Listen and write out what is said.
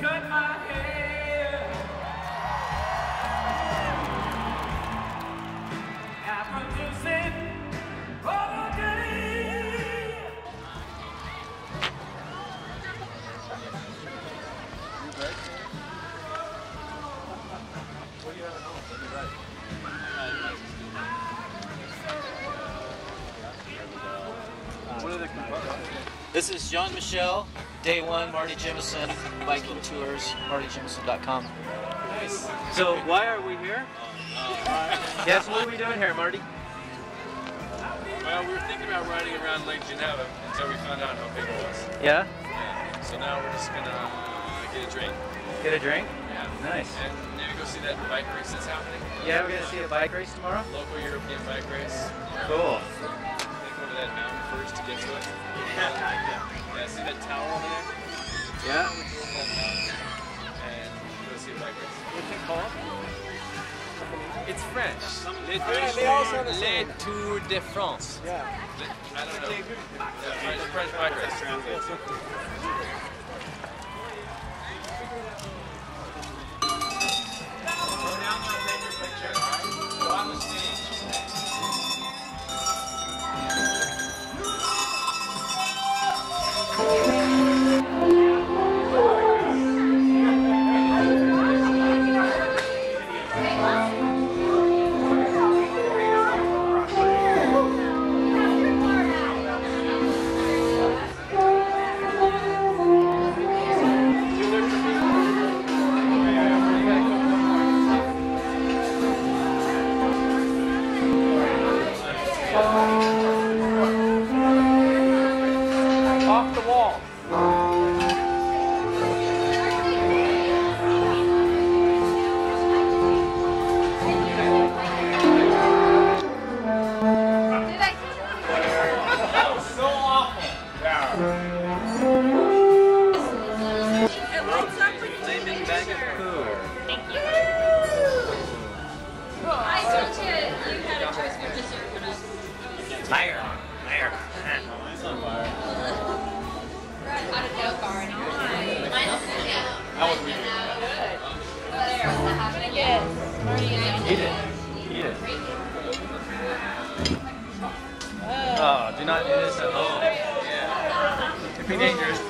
cut my hair. I produce it day. What. What are the components? This is Jean Michel, day one, Marty Jemison, Cycling Tours, MartyJemison.com. Nice. So why are we here? yes, what are we doing here, Marty? Well, we were thinking about riding around Lake Geneva until we found out how big it was. Yeah? Yeah. So now we're just gonna uh, get a drink. Get a drink? Yeah. Nice. And maybe go see that bike race that's happening. Yeah, we're gonna see a bike race tomorrow? Local European bike race. Cool. Take over that mountain first to get to it. Yeah, see that tower there? Yeah. And go see a bike race. What's it called? It's French. Les Yeah, they all sound the Les same. Tour de France. Yeah. I don't know. Yeah, French, French bike race. A picture. I told you you had a choice between this or Fire. Fire. Know far enough. How was we Good. There, what's happening again? Marty Eat it. Eat it. Oh, do not do this at home. Yeah. Could be dangerous.